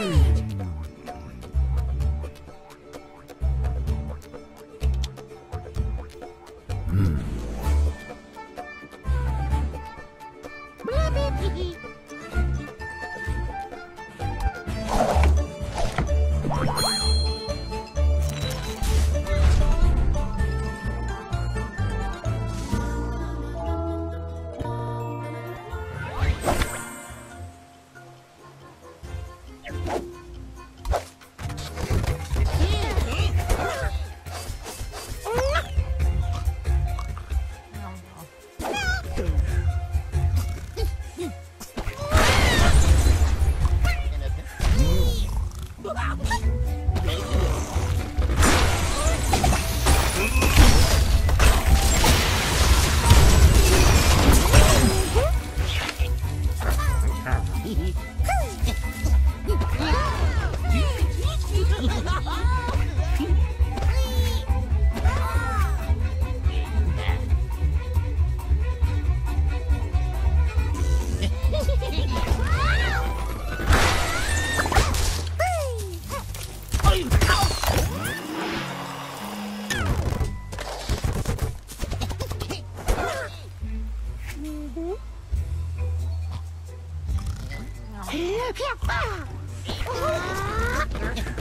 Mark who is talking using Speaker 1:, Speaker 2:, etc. Speaker 1: Woo! Mmm. 그냥 빡!